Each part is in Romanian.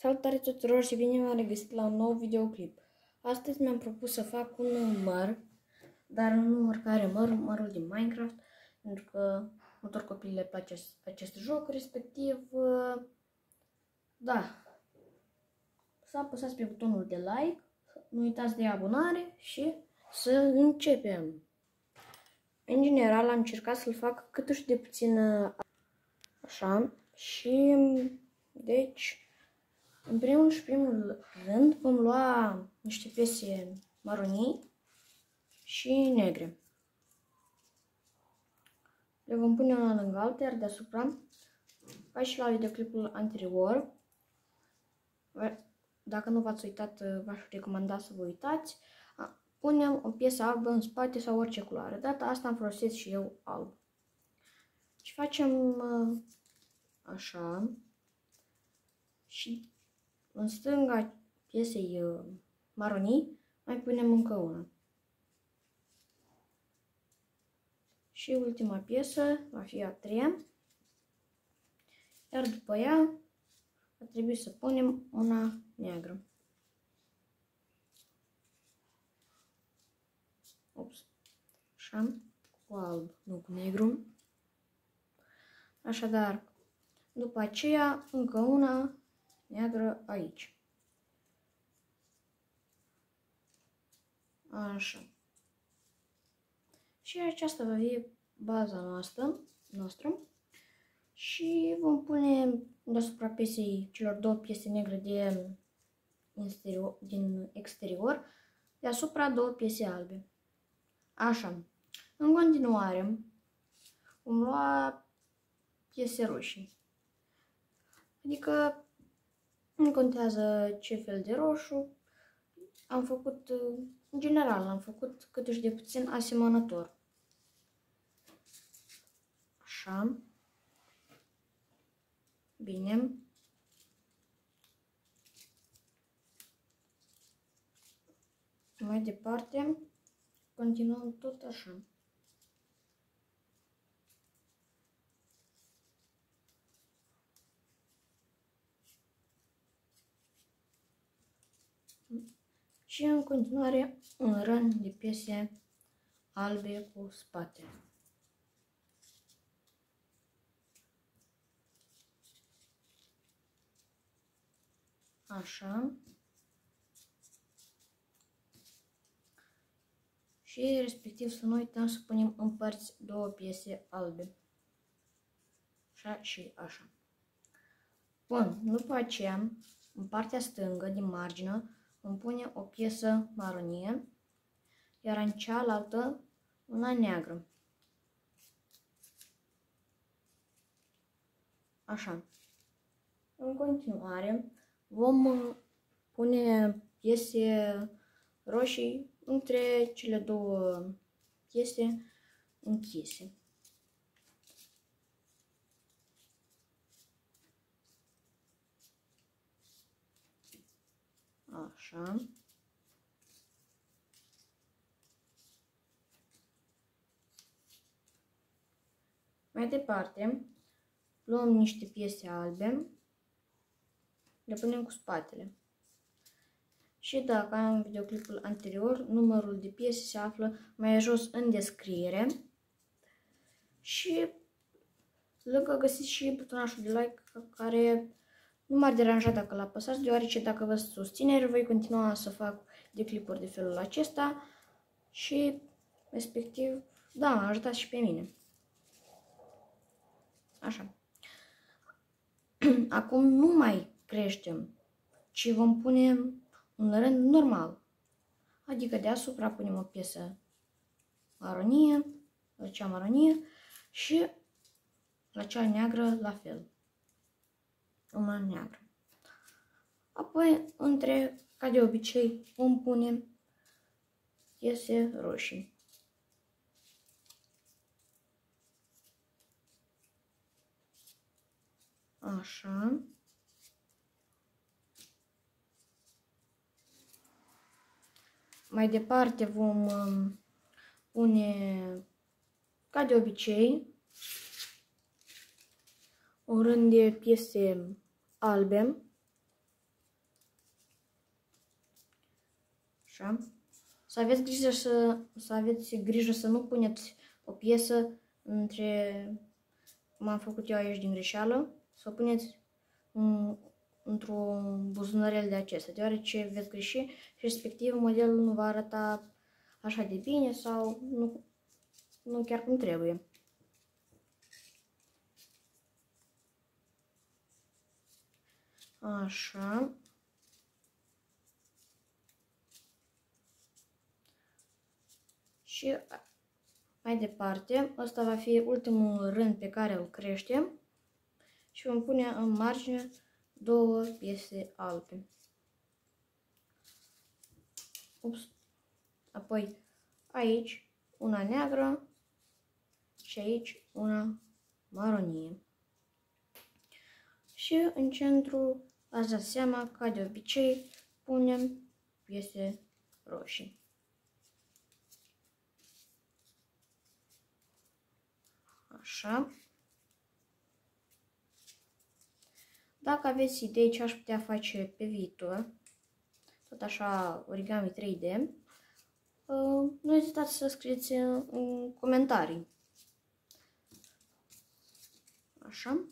Salutare tuturor și bine v-am regăsit la un nou videoclip. Astăzi mi-am propus să fac un măr, dar nu măr care măr, mărul din Minecraft, pentru că multor copii le place acest joc, respectiv, da, să apăsați pe butonul de like, nu uitați de abonare și să începem. În general am încercat să-l fac cât și de puțin așa și deci în primul și primul rând vom lua niște piese maronii și negre. Le vom pune una lângă alta, iar deasupra, ca și la videoclipul anterior, dacă nu v-ați uitat, v-aș recomanda să vă uitați, punem o piesă albă în spate sau orice culoare. Data asta am folosit și eu alb. Și facem uh, așa și în stânga piesei uh, maronii mai punem încă una. Și ultima piesă va fi a treia. Iar după ea va trebui să punem una neagră. Ops. Așa, cu alb, nu cu negru. Așadar, după aceea, încă una neagră aici. Așa. Și aceasta va fi baza noastră, noastră. Și vom pune deasupra piesei celor două piese negre de exterior, din exterior, deasupra două piese albe. Așa. În continuare, vom lua piese roșii. Adică nu contează ce fel de roșu. Am făcut, în general, am făcut cât și de puțin asemănător. Așa. Bine. Mai departe, continuăm tot așa. Și în continuare un rând de piese albe cu spate. Așa. Și respectiv să nu uităm să punem în părți două piese albe. Așa și așa. Bun, după aceea, în partea stângă, din margină, îmi pune o piesă maronie, iar în cealaltă una neagră. Așa. În continuare vom pune piese roșii între cele două piese închise. Așa. Mai departe, luăm niște piese albe, le punem cu spatele. Și dacă am videoclipul anterior, numărul de piese se află mai jos în descriere. Și lângă găsiți și butonașul de like care nu m-ar deranja dacă l apăsați, deoarece dacă vă susținere, voi continua să fac de clipuri de felul acesta și, respectiv, da, mă ajutați și pe mine. Așa. Acum nu mai creștem, ci vom pune un rând normal. Adică deasupra punem o piesă maronie, la cea maronie și la cea neagră la fel una neagră. Apoi, între, ca de obicei, vom pune piese roșii. Așa. Mai departe vom um, pune, ca de obicei, o rând de piese albe. Așa. Să aveți grijă să, să aveți grijă să nu puneți o piesă între cum am făcut eu aici din greșeală, să o puneți în, într-un buzunărel de acesta, deoarece veți greși și respectiv modelul nu va arăta așa de bine sau nu, nu chiar cum trebuie. Așa. Și mai departe, ăsta va fi ultimul rând pe care îl creștem și vom pune în margine două piese albe. Ups. Apoi aici una neagră și aici una maronie. Și în centru, ați dat seama, ca de obicei, punem piese roșii. Așa. Dacă aveți idei ce aș putea face pe viitor, tot așa origami 3D, uh, nu ezitați să scrieți în comentarii. Așa.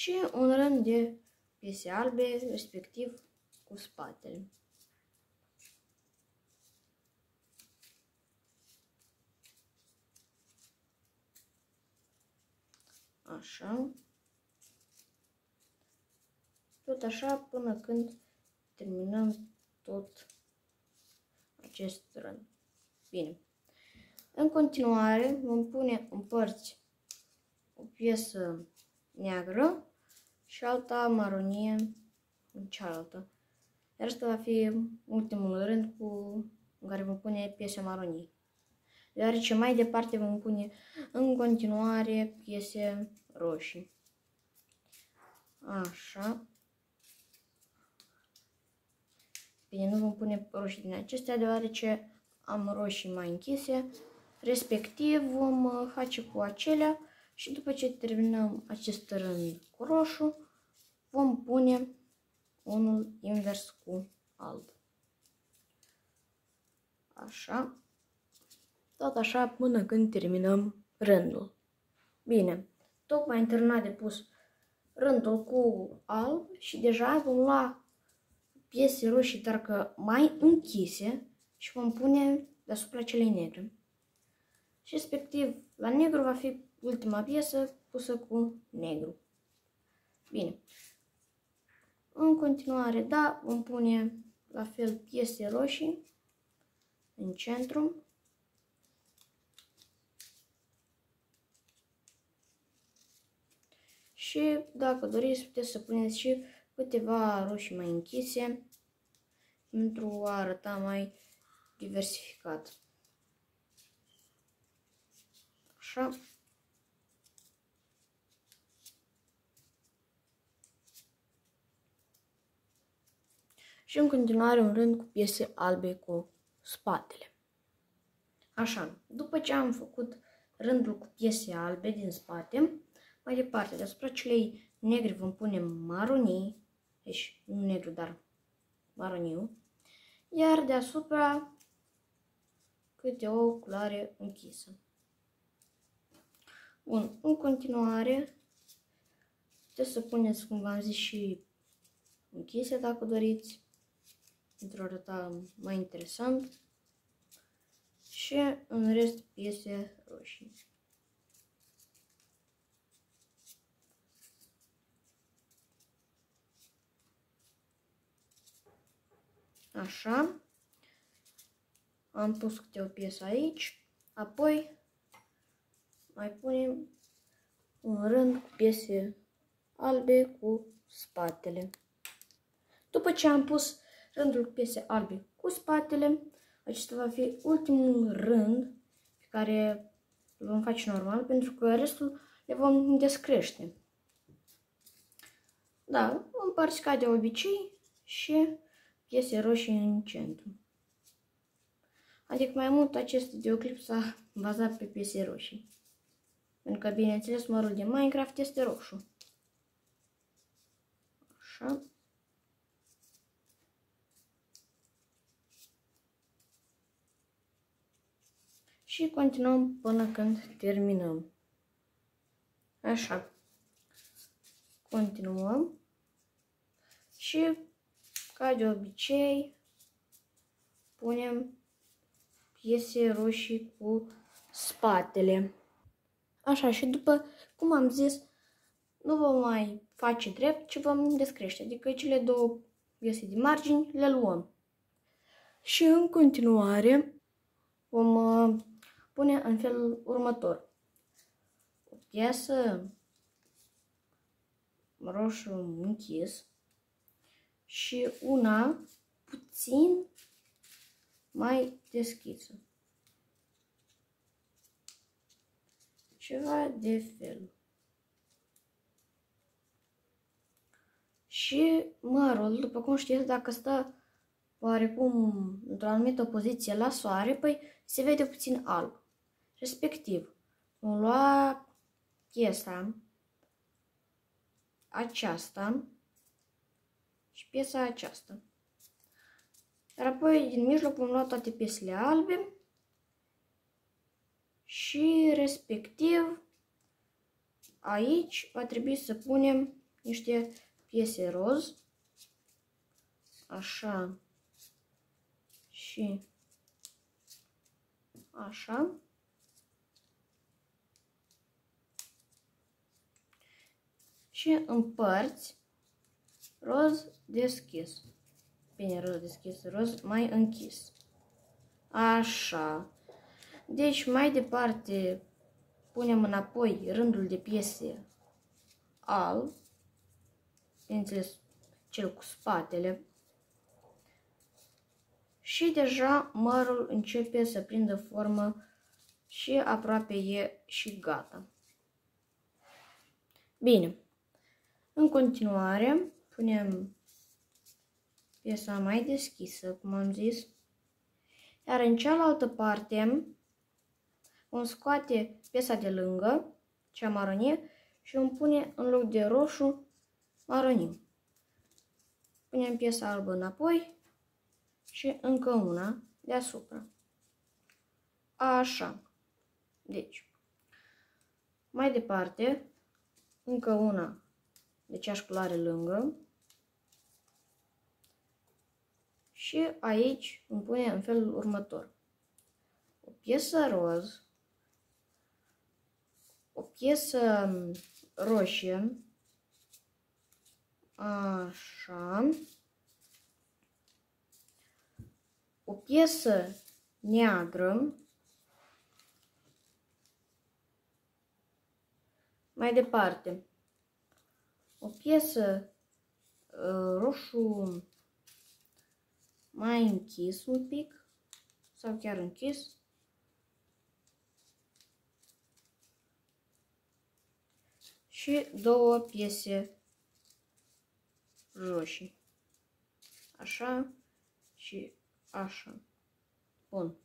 Și un rând de piese albe, respectiv cu spatele. Așa. Tot așa până când terminăm tot acest rând. Bine. În continuare vom pune în părți o piesă neagră și alta maronie în cealaltă. Iar asta va fi ultimul rând cu, în care vom pune piese maronie. Deoarece mai departe vom pune în continuare piese roșii. Așa. Bine, nu vom pune roșii din acestea, deoarece am roșii mai închise. Respectiv, vom uh, face cu acelea și după ce terminăm acest rând cu roșu, vom pune unul invers cu alb. Așa. Tot așa până când terminăm rândul. Bine, tocmai am terminat de pus rândul cu alb și deja vom lua piese roșii, dar că mai închise și vom pune deasupra celei negre. Și respectiv, la negru va fi ultima piesă pusă cu negru. Bine. În continuare, da, vom pune la fel piese roșii în centru. Și dacă doriți, puteți să puneți și câteva roșii mai închise pentru a arăta mai diversificat. Așa. Și în continuare un rând cu piese albe cu spatele. Așa, după ce am făcut rândul cu piese albe din spate, mai departe, deasupra celei negri vom pune maronii, deci nu negru, dar maroniu, iar deasupra câte o culoare închisă. Bun, în continuare, puteți să puneți, cum v-am zis, și închise dacă doriți, pentru a arăta mai interesant. Și în rest piese roșii. Așa. Am pus câte o piesă aici. Apoi mai punem un rând cu piese albe cu spatele. După ce am pus rândul cu piese albe cu spatele, acesta va fi ultimul rând pe care îl vom face normal, pentru că restul le vom descrește. Da, împarți ca de obicei și piese roșii în centru. Adică mai mult acest videoclip s-a bazat pe piese roșii. Pentru că, bineînțeles, mărul de Minecraft este roșu. Așa. Și continuăm până când terminăm. Așa. Continuăm. Și, ca de obicei, punem piese roșii cu spatele. Așa, și după cum am zis, nu vom mai face drept, ci vom descrește. Adică cele două piese de margini le luăm. Și în continuare vom uh, pune în felul următor. O piesă roșu închis și una puțin mai deschisă. Ceva de fel. Și mărul, după cum știți, dacă stă oarecum într-o anumită poziție la soare, păi se vede puțin alb. Respectiv, vom lua piesa aceasta și piesa aceasta. Iar apoi din mijloc vom lua toate piesele albe și respectiv aici va trebui să punem niște piese roz, așa și așa. Și în părți roz deschis. Bine, roz deschis, roz mai închis. Așa. Deci mai departe punem înapoi rândul de piese alb bineînțeles, cel cu spatele. Și deja mărul începe să prindă formă și aproape e și gata. Bine. În continuare, punem piesa mai deschisă, cum am zis. Iar în cealaltă parte vom scoate piesa de lângă, cea maronie, și vom pune în loc de roșu maronim. Punem piesa albă înapoi și încă una deasupra. Așa. Deci, mai departe, încă una de ceaș culoare lângă. Și aici îmi pune în felul următor. O piesă roz, o piesă roșie, Așa. O piesă neagră. Mai departe. O piesă uh, roșu mai închis un pic sau chiar închis. Și două piese roșii. Așa și așa. Bun.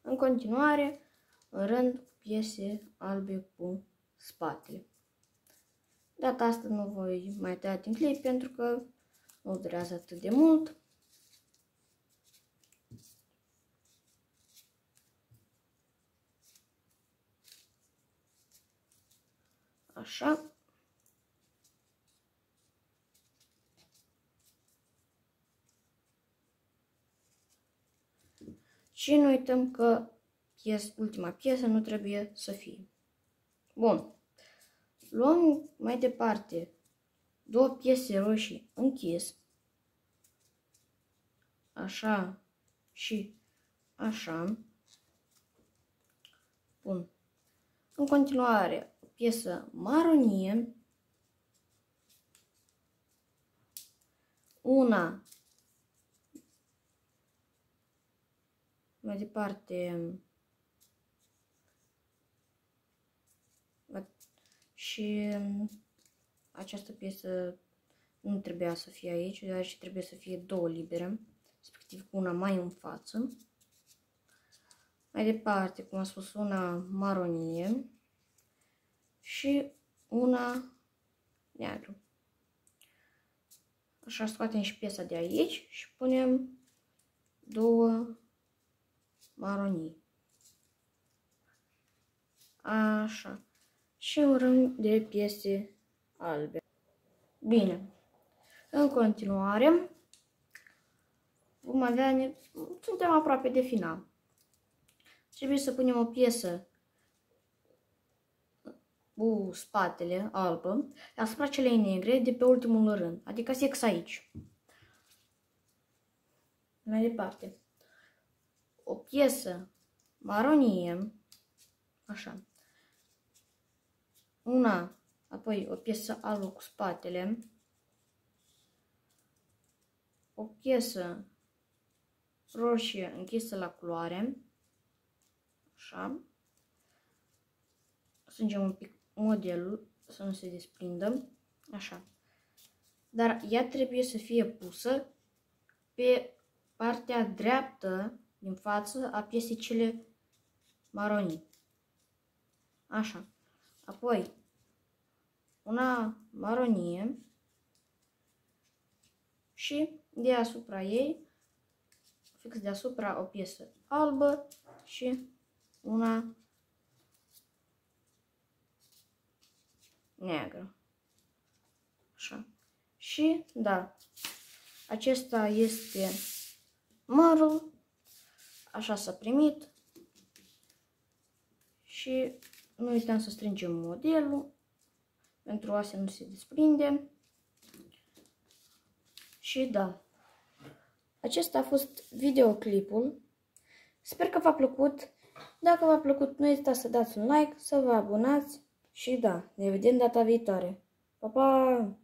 În continuare, în rând, piese albe cu spatele. Data asta nu voi mai tăia din clip pentru că nu durează atât de mult. Așa. Și nu uităm că pies, ultima piesă nu trebuie să fie. Bun. Luăm mai departe două piese roșii închis. Așa și așa. Bun. În continuare, o piesă maronie. Una Mai departe, și această piesă nu trebuia să fie aici, deoarece trebuie să fie două libere, respectiv una mai în față. Mai departe, cum am spus, una maronie și una neagră. Așa scoatem și piesa de aici și punem două maronii. Așa. Și un rând de piese albe. Bine. În continuare, vom avea, suntem aproape de final. Trebuie să punem o piesă cu spatele albă asupra celei negre de pe ultimul rând, adică sex aici. Mai departe. O piesă maronie, așa, una, apoi o piesă albă cu spatele, o piesă roșie închisă la culoare, așa, strângem un pic modelul să nu se desprindă, așa, dar ea trebuie să fie pusă pe partea dreaptă din față a piesei cele maronii. Așa. Apoi, una maronie și deasupra ei, fix deasupra o piesă albă și una neagră. Așa. Și, da, acesta este mărul, așa s-a primit și nu uităm să strângem modelul pentru a se nu se desprinde. Și da, acesta a fost videoclipul. Sper că v-a plăcut. Dacă v-a plăcut, nu uitați să dați un like, să vă abonați și da, ne vedem data viitoare. Pa, pa!